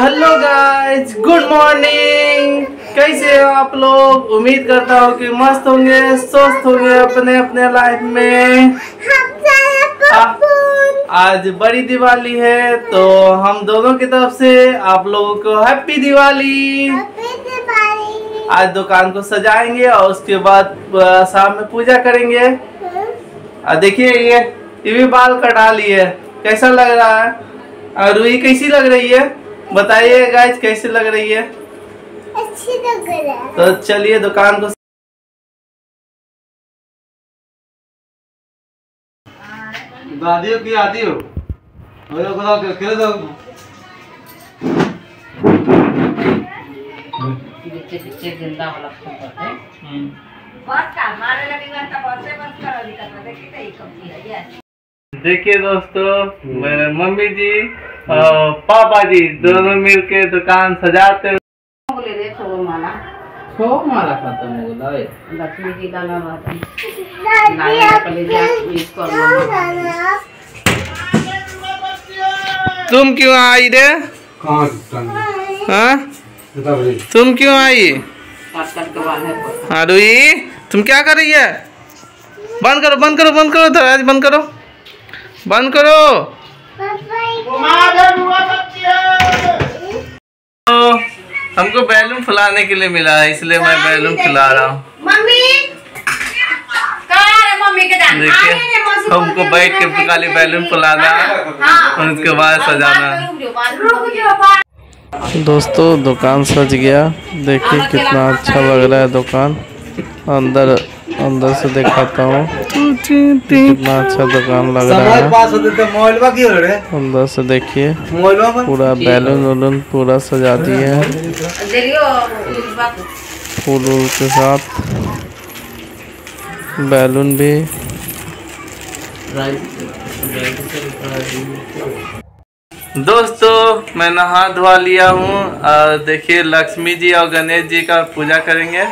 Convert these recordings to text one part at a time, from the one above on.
Hello guys good morning कैसे हो आप लोग? उम्मीद करता हूँ कि मस्त होंगे, स्वस्थ होंगे अपने अपने लाइफ में। आज बड़ी दिवाली है तो हम दोनों की तरफ़ से आप लोगों को हैप्पी दिवाली। आज दुकान को सजाएँगे और उसके बाद शाम में पूजा करेंगे। देखिए ये ये भी बाल कटा लिए। कैसा लग रहा है? और रूही कैसी लग रही है? बताइए गाइस कैसी लग रही है? अच्छी लग रहा है। तो चलिए दुकान को दादियों की आती हो? और ये बताओ क्या खेले तो पीछे पीछे ज़िंदा वाला फूल है देखिए दोस्तों मेरे मम्मी जी पापा जी दोनों मिलके दुकान सजाते बोले माला। छो माला खत्म हो लक्ष्मी जी का का तुम क्यों आई रे? हाँ? तुम क्यों आई? के हाँ तुम क्या कर रही है? बंद करो बंद करो बंद करो दरवाज़ा बंद करो। बंद करो। तो हमको बैलून फुलाने के लिए मिला है इसलिए मैं बैलून फुला रहा हूँ। देखिए हमको बैठ के खाली बैलून फुलाना है। और उसके बाद सजाना। है दोस्तों दुकान सज गया। देखिए कितना अच्छा लग रहा है दुकान। अंदर अंदर से दिखाता हूँ। कितना अच्छा दुकान लग रहा है। पास होते तो हो। रे अंदर से देखिए पूरा बैलून वैलून पूरा सजा दिए हैं। देखियो इस बात फूल वूल के साथ बैलून भी। दोस्तों मैं नहा धोवा लिया हूँ। और देखिए लक्ष्मी जी और गणेश जी का पूजा करेंगे।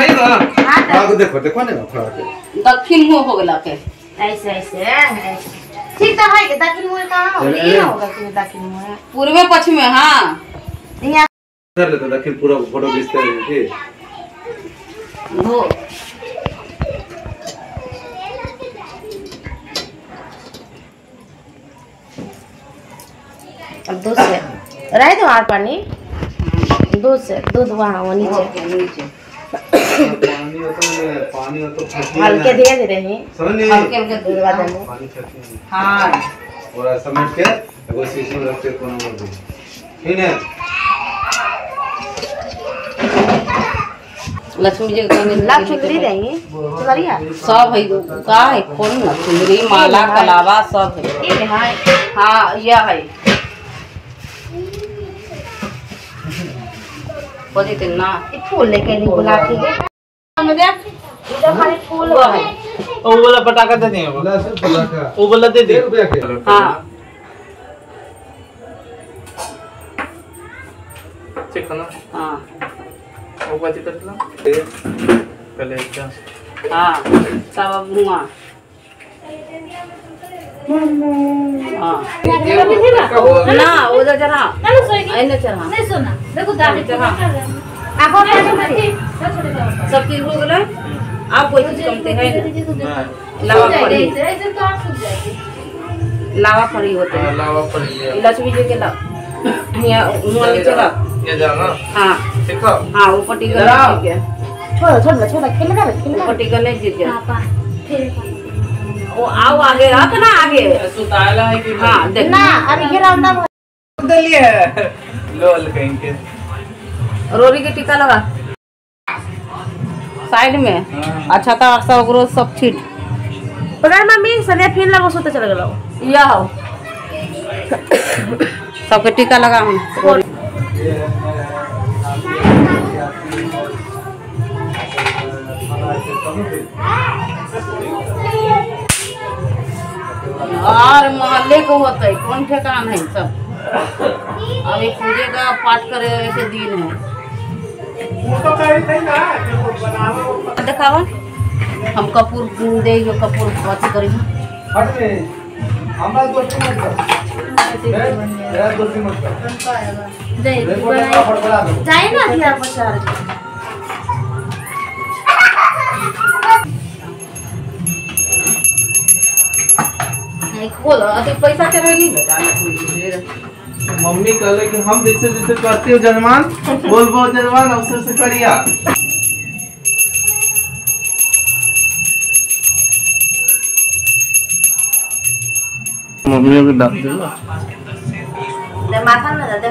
नहीं ना? आगे देखो देखो ना थोड़ा के दक्षिण मुँह हो गेला के ऐसे ऐसे ठीक तो है कि दक्षिण मुँह कहाँ हो? ये होगा कि दक्षिण मुँह पूर्वे पश्चिम में हाँ। यहाँ कर लेते दक्षिण पूरा फ़ोटो खींचते हैं ठीक? हो अब दूध से। रह दो आर पानी। दूध से दूध वहाँ वो नीचे। नीचे। हो तो पानी तो हल्के धीरे धीरे ही। हल्के हल्के दूध पानी नहीं हाँ। और समेट के एगो शीशी में रख के कोना में दो ठीक है? लक्ष्मी जी का लाभ चुंदरी देंगे। चुनरिया सब है का है कौन ना चुंदरी माला कलावा सब है। ये है हाँ यह है। बोली तो ना। ये फूल लेके नहीं गुलाब के वो है। वो वाला पटाखा दे का वो। वाला दे के। हाँ। चेक करना। हाँ। वो बाजी कर लो। पहले क्या हाँ। सब हुआ हाँ। ना उधर चढ़ा। ऐने चढ़ा। चढ़ा। आगो पे सब चीज़ हो गए आप कोई चीज़ कमते है लावा पड़ी। लावा पड़ी होते हैं। लावा पड़ गया लक्ष्मी जी के ला यहाँ वहाँ नीचे रख ये जाना? हाँ। ठीक है हाँ वो पट्टी गणेश जी के छोड़ छोड़ छोड़ खेल रहा है खेल रहा पट्टी गणेश जी के है वो आओ आगे रख ना आगे। सुताला है कि हाँ देख। ना अभी घेरा ना। दलिए लोल कहेंगे रोरी के टीका लगा। साइड में। अच्छा था सब ओकरो सब छीट पता मम्मी सने फिर लगो सोते चल गेलो। यह हो। सबके टीका लगा हम और मोहल्ले को होते कौन ठेकान है सब? अभी पूजे का पाठ करे के दिन है। हम कपूर दे जो कपूर अथी करी हट में हमरा दोस्ती मत कर मेरा दोस्ती मत कर दे देखो ना फड़फड़ा दो जाए ना दिया पचार खोल अति पैसा के रही बेटा मम्मी कहले कि हम जैसे जैसे करते हो जनमान बोल बोल जनमान अवसर से करिया। मम्मी को डाल दे दे माथा में दे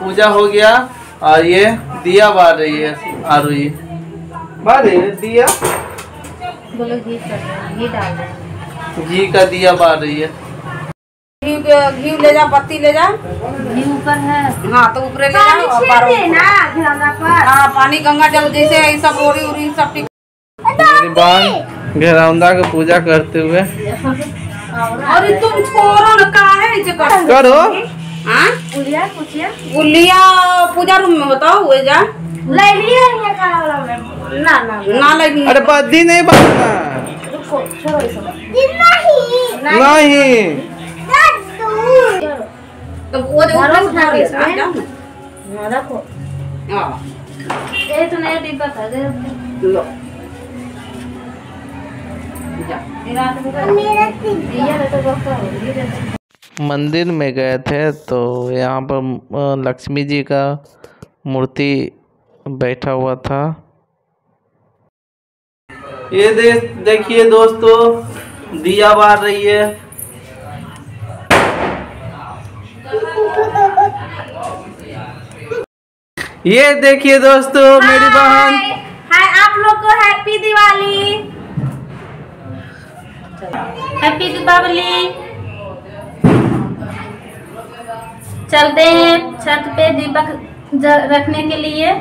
पूजा हो गया और ये दिया बार रही है आरू जी। बार रही है दिया? बोलो घी कर घी डाल दें घी का दिया बार रही है। घी के घी ले जा पत्ती ले जा। घी ऊपर है। हाँ तो ऊपरे ले जा और बारो ना घिरौना पर। हाँ पानी गंगा जल जैसे ये सब रोरी उरी सब घेरौंदा की पूजा करते हुए। अरे तुम छोड़ो ना काहे ऐसे कर। हाँ गुलिया पूजा रूम में बताओ वो जा। ले लिया ये काला वाला ना ना ना। लगी अरे बद्दी नहीं बनना रुको छोड़ो ये सब नहीं। तो वो ऊपर उठा के ना। ना रखो। हाँ ये तो नया डिब्बा था लो। जा। ये रात में कर। दिया तो बक्का हो गया मंदिर में गए थे तो यहाँ पर लक्ष्मी जी का मूर्ति बैठा हुआ था। ये दे देखिए दोस्तों दिया बार रही है। ये देखिए दोस्तों मेरी बहन। हाय आप लोग को हैप्पी दिवाली। हैप्पी दीपावली चलते हैं छत पे दीपक रखने के लिए।